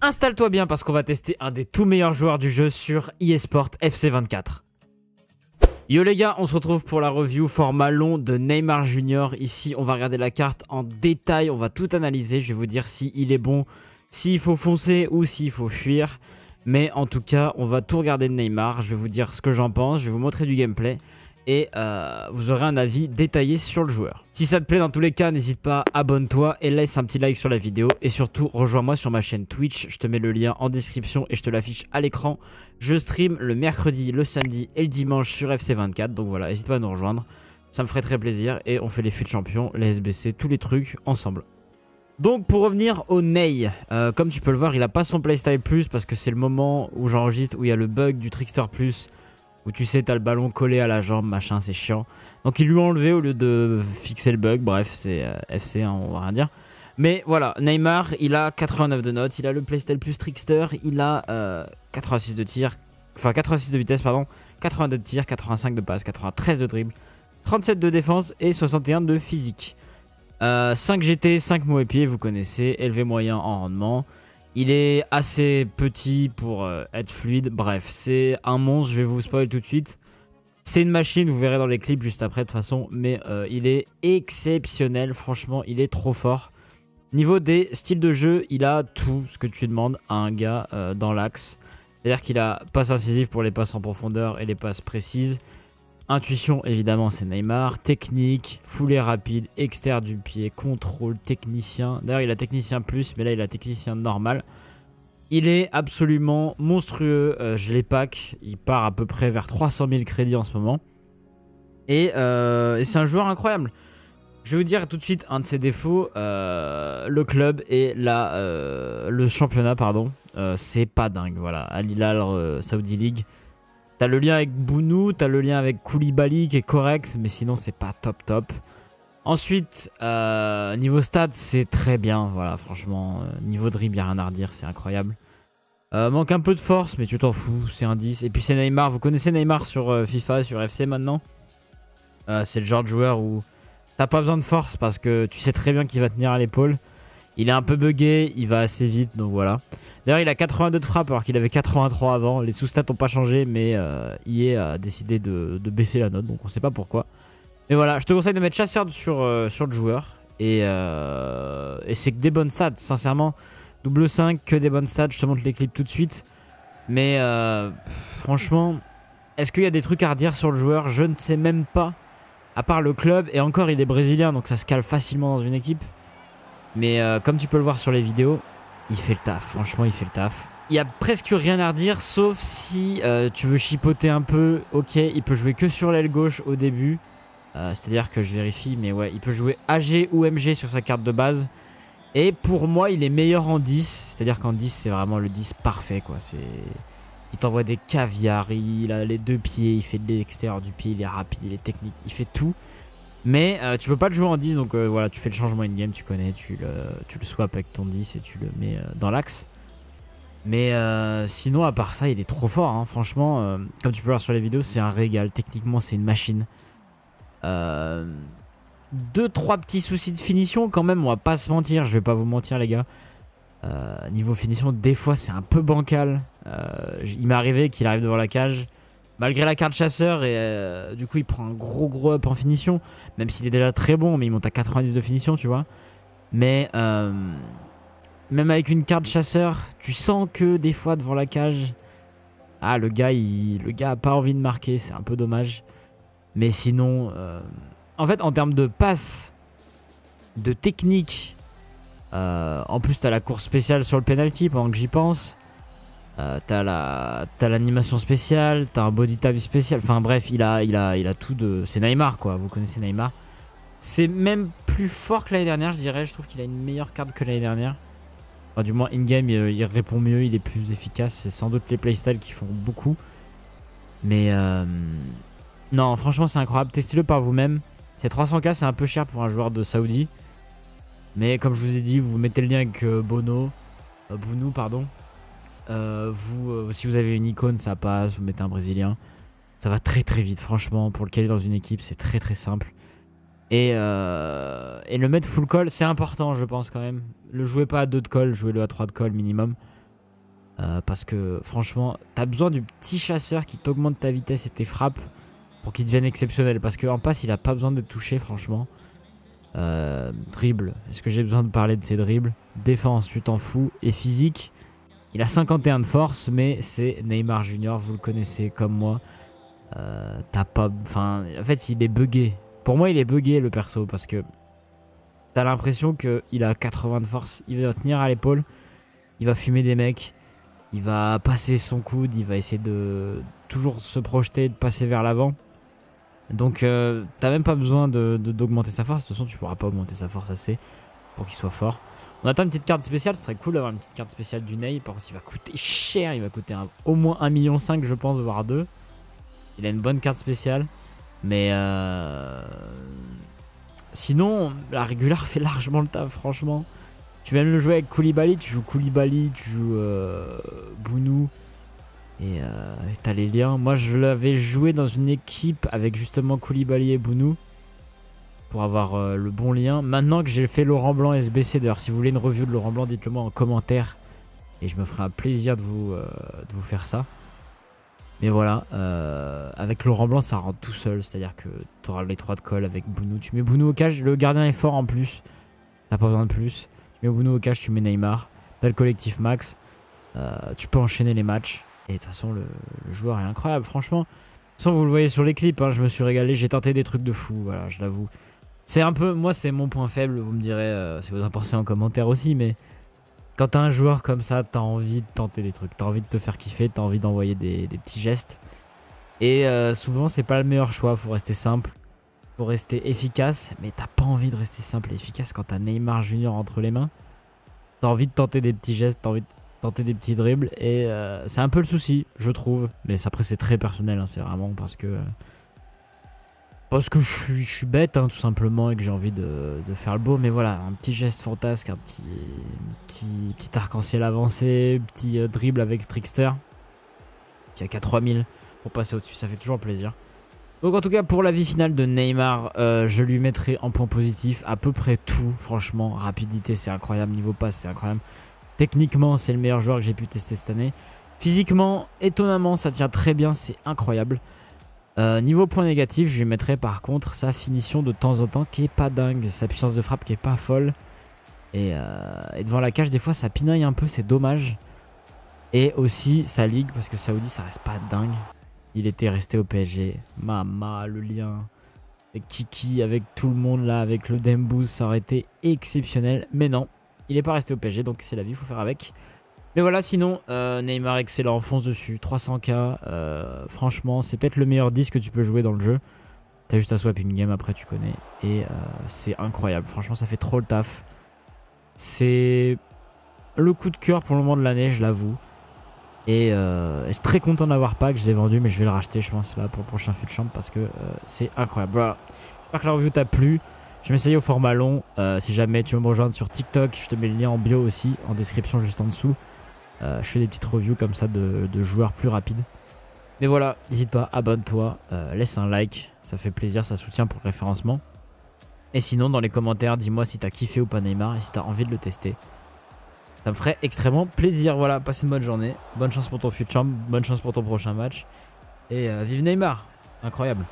Installe-toi bien parce qu'on va tester un des tout meilleurs joueurs du jeu sur eSport FC24. Yo les gars, on se retrouve pour la review format long de Neymar Junior. Ici, on va regarder la carte en détail, on va tout analyser. Je vais vous dire s'il il est bon, s'il faut foncer ou s'il faut fuir. Mais en tout cas, on va tout regarder de Neymar. Je vais vous dire ce que j'en pense, je vais vous montrer du gameplay et euh, vous aurez un avis détaillé sur le joueur. Si ça te plaît dans tous les cas, n'hésite pas, abonne-toi et laisse un petit like sur la vidéo. Et surtout, rejoins-moi sur ma chaîne Twitch, je te mets le lien en description et je te l'affiche à l'écran. Je stream le mercredi, le samedi et le dimanche sur FC24, donc voilà, n'hésite pas à nous rejoindre. Ça me ferait très plaisir et on fait les fûts de champions, les SBC, tous les trucs ensemble. Donc pour revenir au Ney, euh, comme tu peux le voir, il a pas son playstyle plus parce que c'est le moment où j'enregistre où il y a le bug du Trickster plus où tu sais, t'as le ballon collé à la jambe, machin, c'est chiant. Donc ils lui ont enlevé au lieu de fixer le bug. Bref, c'est euh, FC, hein, on va rien dire. Mais voilà, Neymar, il a 89 de notes, il a le playstyle plus trickster, il a 86 euh, de tir, enfin 86 de vitesse, pardon, 82 de tir, 85 de passe, 93 de dribble, 37 de défense et 61 de physique. 5 GT, 5 mauvais pieds, vous connaissez, élevé moyen en rendement. Il est assez petit pour euh, être fluide. Bref, c'est un monstre. Je vais vous spoiler tout de suite. C'est une machine, vous verrez dans les clips juste après de toute façon. Mais euh, il est exceptionnel. Franchement, il est trop fort. Niveau des styles de jeu, il a tout ce que tu demandes à un gars euh, dans l'axe. C'est-à-dire qu'il a passe incisive pour les passes en profondeur et les passes précises. Intuition, évidemment, c'est Neymar. Technique, foulée rapide, externe du pied, contrôle, technicien. D'ailleurs, il a technicien plus, mais là, il a technicien normal. Il est absolument monstrueux. Euh, je l'ai pack. Il part à peu près vers 300 000 crédits en ce moment. Euh, et, c'est un joueur incroyable. Je vais vous dire tout de suite un de ses défauts. Euh, le club et la, le championnat, pardon. c'est pas dingue. Voilà. Al Hilal Saudi League. T'as le lien avec Bounou, t'as le lien avec Koulibaly qui est correct, mais sinon c'est pas top top. Ensuite, euh, niveau stats, c'est très bien, voilà, franchement. Euh, niveau dribble, y'a rien à redire, c'est incroyable. Euh, manque un peu de force, mais tu t'en fous, c'est un 10. Et puis c'est Neymar, vous connaissez Neymar sur FIFA, sur FC maintenant? C'est le genre de joueur où t'as pas besoin de force parce que tu sais très bien qu'il va tenir à l'épaule. Il est un peu buggé, il va assez vite, donc voilà. D'ailleurs, il a 82 de frappe alors qu'il avait 83 avant. Les sous-stats n'ont pas changé, mais euh, a décidé de, baisser la note, donc on sait pas pourquoi. Mais voilà, je te conseille de mettre chasseur sur, euh, sur le joueur. Euh, et, c'est que des bonnes stats, sincèrement. Double 5, que des bonnes stats. Je te montre les clips tout de suite. Mais euh, franchement, est-ce qu'il y a des trucs à redire sur le joueur? Je ne sais même pas. À part le club, et encore il est brésilien, donc ça se cale facilement dans une équipe. Mais euh, comme tu peux le voir sur les vidéos, il fait le taf. Franchement, il fait le taf. Il y a presque rien à redire, sauf si euh, tu veux chipoter un peu. Ok, il peut jouer que sur l'aile gauche au début. Euh, c'est-à-dire que je vérifie, mais ouais, il peut jouer AG ou MG sur sa carte de base. Et pour moi, il est meilleur en 10. C'est-à-dire qu'en 10, c'est vraiment le 10 parfait, quoi. Il t'envoie des caviars, il a les deux pieds, il fait de l'extérieur du pied, il est rapide, il est technique, il fait tout. Mais euh, tu peux pas le jouer en 10, donc euh, voilà, tu fais le changement in-game, tu connais, tu le, tu le swap avec ton 10 et tu le mets euh, dans l'axe. Mais sinon, à part ça, il est trop fort, hein, franchement. comme tu peux voir sur les vidéos, c'est un régal. Techniquement, c'est une machine. deux, trois petits soucis de finition quand même, on va pas se mentir, je vais pas vous mentir les gars. niveau finition, des fois c'est un peu bancal. il m'est arrivé qu'il arrive devant la cage, Malgré la carte chasseur, et euh, du coup, il prend un gros gros up en finition. Même s'il est déjà très bon, mais il monte à 90 de finition, tu vois. Mais euh, même avec une carte chasseur, tu sens que des fois devant la cage, ah, le gars, il, le gars a pas envie de marquer, c'est un peu dommage. Mais sinon, euh, en fait, en termes de passe, de technique, en plus, t'as la course spéciale sur le penalty pendant que j'y pense. Euh, t'as l'animation spéciale, t'as un body tab spécial. Enfin bref, il a, il a, il a tout de. C'est Neymar quoi. Vous connaissez Neymar. C'est même plus fort que l'année dernière, je dirais. Je trouve qu'il a une meilleure carte que l'année dernière. Enfin, du moins, in-game, il, répond mieux, il est plus efficace. C'est sans doute les playstyles qui font beaucoup. Mais euh, non, franchement, c'est incroyable. Testez-le par vous-même. C'est 300k, c'est un peu cher pour un joueur de Saudi. Mais comme je vous ai dit, vous mettez le lien avec euh, Bono, Bounou, pardon. Euh, vous, euh, si vous avez une icône, ça passe. Vous mettez un Brésilien. Ça va très très vite, franchement. Pour le caler dans une équipe, c'est très très simple. Et, euh, et, le mettre full call, c'est important, je pense quand même. Le jouez pas à 2 de call, jouez-le à 3 de call minimum. Parce que franchement, t'as besoin du petit chasseur qui t'augmente ta vitesse et tes frappes pour qu'il devienne exceptionnel. Parce qu'en passe, il a pas besoin d'être touché, franchement. Dribble, est-ce que j'ai besoin de parler de ses dribbles? Défense, tu t'en fous. Et physique, il a 51 de force, mais c'est Neymar Junior, vous le connaissez comme moi. Euh, t'as pas. Enfin, en fait, il est buggé. Pour moi, il est buggé le perso parce que t'as l'impression qu'il a 80 de force. Il va tenir à l'épaule, il va fumer des mecs, il va passer son coude, il va essayer de toujours se projeter, de passer vers l'avant. Donc, euh, t'as même pas besoin d'augmenter de, sa force. De toute façon, tu pourras pas augmenter sa force assez pour qu'il soit fort. On attend une petite carte spéciale, ce serait cool d'avoir une petite carte spéciale du Ney. Par contre, il va coûter cher, il va coûter au moins 1,5 million, je pense, voire 2. Il a une bonne carte spéciale. Mais euh... sinon, la régulière fait largement le taf, franchement. Tu vas même le jouer avec Koulibaly, tu joues Koulibaly, tu joues euh, Bounou. Et euh, t'as les liens. Moi, je l'avais joué dans une équipe avec justement Koulibaly et Bounou. Pour avoir euh, le bon lien. Maintenant que j'ai fait Laurent Blanc SBC, d'ailleurs, si vous voulez une review de Laurent Blanc, dites-le moi en commentaire. Et je me ferai un plaisir de vous, vous faire ça. Mais voilà, euh, avec Laurent Blanc, ça rentre tout seul. C'est-à-dire que tu auras les trois de colle avec Bounou. Tu mets Bounou au cage, le gardien est fort en plus. T'as pas besoin de plus. Tu mets Bounou au cage, tu mets Neymar. T'as le collectif max. Euh, tu peux enchaîner les matchs. Et de toute façon, le, joueur est incroyable, franchement. Façon, vous le voyez sur les clips, hein, je me suis régalé. J'ai tenté des trucs de fou, voilà, je l'avoue. C'est un peu, moi, c'est mon point faible. Vous me direz euh, si vous en pensez en commentaire aussi, mais quand t'as un joueur comme ça, t'as envie de tenter des trucs, t'as envie de te faire kiffer, t'as envie d'envoyer des, petits gestes. Et euh, souvent, c'est pas le meilleur choix, faut rester simple, faut rester efficace, mais t'as pas envie de rester simple et efficace quand t'as Neymar Junior entre les mains. T'as envie de tenter des petits gestes, t'as envie de tenter des petits dribbles, et euh, c'est un peu le souci, je trouve. Mais après, c'est très personnel, hein, c'est vraiment parce que. Parce que je suis, bête, hein, tout simplement, et que j'ai envie de, faire le beau. Mais voilà, un petit geste fantasque, un petit, petit, petit arc-en-ciel avancé, petit euh, dribble avec Trickster, qui a qu'à 3000 pour passer au-dessus. Ça fait toujours plaisir. Donc en tout cas, pour la vie finale de Neymar, euh, je lui mettrai en point positif à peu près tout. Franchement, rapidité, c'est incroyable. Niveau passe, c'est incroyable. Techniquement, c'est le meilleur joueur que j'ai pu tester cette année. Physiquement, étonnamment, ça tient très bien, c'est incroyable. Euh, niveau point négatif, je lui mettrais par contre sa finition de temps en temps qui est pas dingue. Sa puissance de frappe qui est pas folle. Euh, et, devant la cage, des fois, ça pinaille un peu, c'est dommage. Et aussi sa ligue, parce que Saoudi, ça reste pas dingue. Il était resté au PSG. Mama, le lien avec Kiki, avec tout le monde là, avec le Dembooz, ça aurait été exceptionnel. Mais non, il est pas resté au PSG, donc c'est la vie, il faut faire avec. Mais voilà, sinon, euh, Neymar excellent, fonce dessus, 300k. Euh, franchement, c'est peut-être le meilleur disque que tu peux jouer dans le jeu. T'as juste à swap in game, après tu connais. Et euh, c'est incroyable, franchement, ça fait trop le taf. C'est le coup de cœur pour le moment de l'année, je l'avoue. Et je suis très content d'avoir pas que je l'ai vendu, mais je vais le racheter, je pense, là, pour le prochain fut champ parce que c'est incroyable. Voilà. J'espère que la review t'a plu. Je vais au format long. si jamais tu veux me rejoindre sur TikTok, je te mets le lien en bio aussi, en description juste en dessous. Euh, je fais des petites reviews comme ça de, joueurs plus rapides. Mais voilà, n'hésite pas, abonne-toi, euh, laisse un like, ça fait plaisir, ça soutient pour le référencement. Et sinon, dans les commentaires, dis-moi si t'as kiffé ou pas Neymar et si t'as envie de le tester. Ça me ferait extrêmement plaisir. Voilà, passe une bonne journée. Bonne chance pour ton futur, bonne chance pour ton prochain match. Et euh, vive Neymar Incroyable